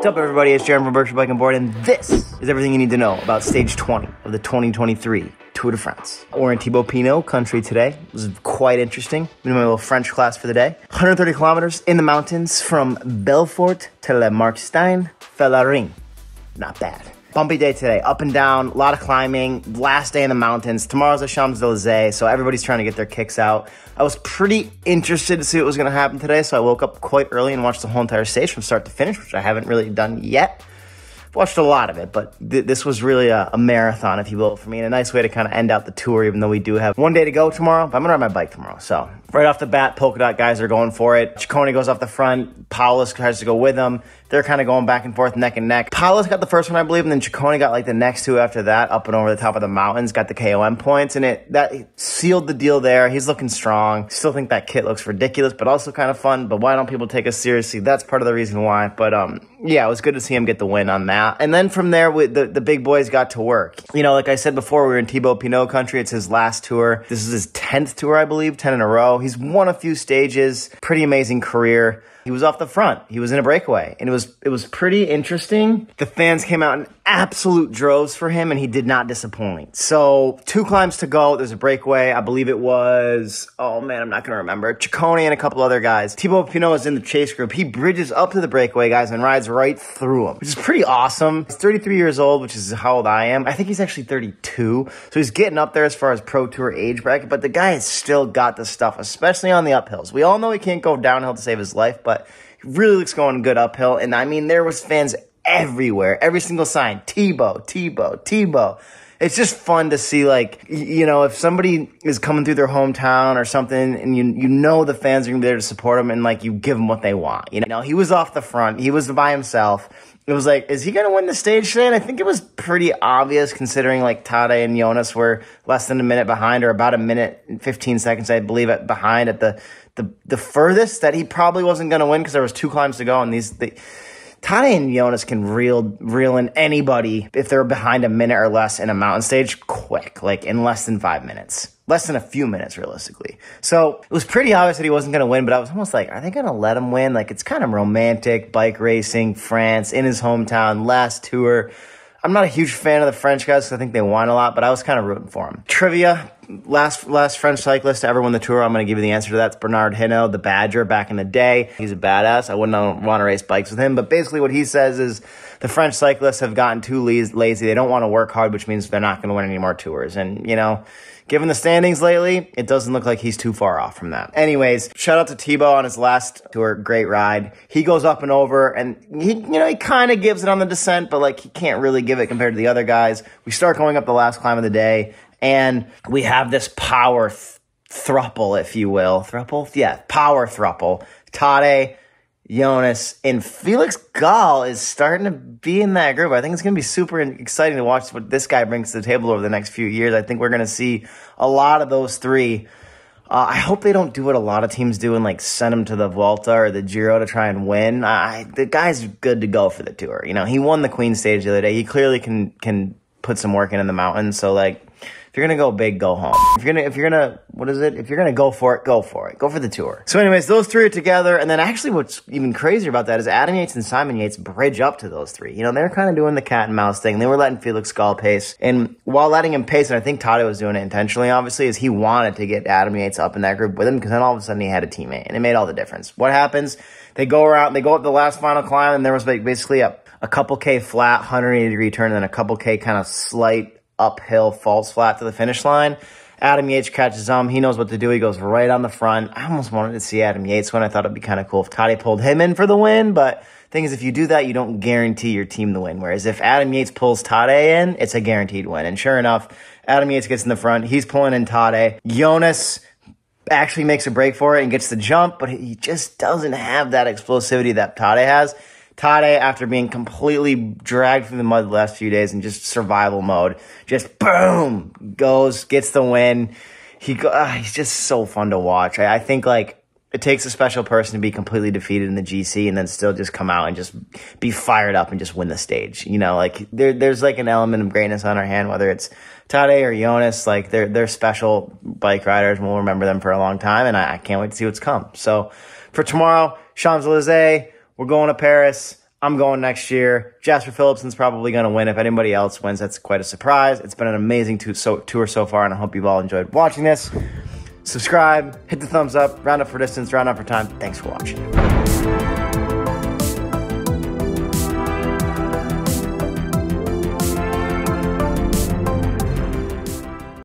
What's up, everybody? It's Jaron from Berkshire Bike and Board, and this is everything you need to know about stage 20 of the 2023 Tour de France. We're in Thibaut Pinot country today. It was quite interesting. Been my little French class for the day. 130 kilometers in the mountains from Belfort to Le Markstein, Fellering. Not bad. Bumpy day today, up and down, a lot of climbing, last day in the mountains. Tomorrow's the Champs Elysees, so everybody's trying to get their kicks out. I was pretty interested to see what was going to happen today, so I woke up quite early and watched the whole entire stage from start to finish, which I haven't really done yet watched a lot of it, but th- this was really a, a, marathon, if you will, for me, and a nice way to kind of end out the tour, even though we do have one day to go tomorrow. But I'm gonna ride my bike tomorrow, so right off the bat, polka dot guys are going for it. Ciccone goes off the front. Powless tries to go with him. They're kind of going back and forth, neck and neck. Powless got the first one, I believe, and then Ciccone got like the next two after that, up and over the top of the mountains, got the KOM points, and it that sealed the deal there. He's looking strong. Still think that kit looks ridiculous, but also kind of fun. But why don't people take us seriously? That's part of the reason why. But um, yeah, it was good to see him get the win on that. And then from there, we, the the big boys got to work. You know, like I said before, we were in Thibaut Pinot country. It's his last tour. This is his tenth tour, I believe, ten in a row. He's won a few stages. Pretty amazing career. He was off the front. He was in a breakaway, and it was it was pretty interesting. The fans came out in absolute droves for him, and he did not disappoint. So two climbs to go. There's a breakaway. I believe it was oh man, I'm not gonna remember. Ciccone and a couple other guys. Thibaut Pinot is in the chase group. He bridges up to the breakaway guys and rides right through them, which is pretty awesome. He's 33 years old, which is how old I am. I think he's actually 32, so he's getting up there as far as pro tour age bracket. But the guy has still got the stuff, especially on the uphills. We all know he can't go downhill to save his life, but he really looks going good uphill. And I mean, there was fans everywhere, every single sign, Thibaut, Thibaut, Thibaut. It's just fun to see, like, you know, if somebody is coming through their hometown or something and you, you know the fans are gonna be there to support them and, like, you give them what they want. You know, he was off the front. He was by himself. It was like, is he going to win the stage today? And I think it was pretty obvious considering like Tade and Jonas were less than a minute behind or about a minute and 15 seconds, I believe, at, behind at the, the, the furthest that he probably wasn't going to win because there was two climbs to go and these, the, Tadej and Jonas can reel reel in anybody if they're behind a minute or less in a mountain stage quick, like in less than five minutes. Less than a few minutes, realistically. So it was pretty obvious that he wasn't going to win, but I was almost like, are they going to let him win? Like, it's kind of romantic, bike racing, France, in his hometown, last tour. I'm not a huge fan of the French guys because I think they won a lot, but I was kind of rooting for him. Trivia last last French cyclist to ever win the tour. I'm going to give you the answer to that. It's Bernard Hinault, the Badger, back in the day. He's a badass. I wouldn't want to race bikes with him, but basically what he says is the French cyclists have gotten too lazy. They don't want to work hard, which means they're not going to win any more tours. And you know, given the standings lately, it doesn't look like he's too far off from that. Anyways, shout out to Thibaut on his last tour. Great ride. He goes up and over and he, you know, he kind of gives it on the descent, but like he can't really give it compared to the other guys. We start going up the last climb of the day and we have this power th- thruple, if you will. Thruple? Yeah, power thruple. Tade, Jonas, and Felix Gall is starting to be in that group. I think it's going to be super exciting to watch what this guy brings to the table over the next few years. I think we're going to see a lot of those three. Uh, I hope they don't do what a lot of teams do and like send him to the Vuelta or the Giro to try and win. I, the guy's good to go for the tour. You know, he won the Queen stage the other day. He clearly can can put some work in in the mountains. So like, if you're gonna go big, go home. If you're gonna, if you're gonna, what is it? If you're gonna go for it, go for it. Go for the tour. So, anyways, those three are together, and then actually, what's even crazier about that is Adam Yates and Simon Yates bridge up to those three. You know, they're kind of doing the cat and mouse thing. They were letting Felix Gall pace, and while letting him pace, and I think Tade was doing it intentionally, obviously, is he wanted to get Adam Yates up in that group with him because then all of a sudden he had a teammate, and it made all the difference. What happens? They go around, they go up the last final climb, and there was basically a a couple K flat, 180 degree turn, and then a couple K kind of slight uphill, falls flat to the finish line. Adam Yates catches him. He knows what to do. He goes right on the front. I almost wanted to see Adam Yates when I thought it'd be kind of cool if Toddy pulled him in for the win. But thing is, if you do that, you don't guarantee your team the win. Whereas if Adam Yates pulls Tade in, it's a guaranteed win. And sure enough, Adam Yates gets in the front. He's pulling in Tade. Jonas actually makes a break for it and gets the jump, but he just doesn't have that explosivity that Tade has. Tade, after being completely dragged through the mud the last few days in just survival mode, just boom goes, gets the win. He go, uh, he's just so fun to watch. I, I think like it takes a special person to be completely defeated in the GC and then still just come out and just be fired up and just win the stage. You know, like there, there's like an element of greatness on our hand, whether it's Tade or Jonas, like they're, they're special bike riders and we'll remember them for a long time. And I, I can't wait to see what's come. So for tomorrow, Champs-Elysees, we're going to Paris. I'm going next year. Jasper Philipsen's probably going to win. If anybody else wins, that's quite a surprise. It's been an amazing tour so far, and I hope you've all enjoyed watching this. Subscribe, hit the thumbs up, round up for distance, round up for time. Thanks for watching.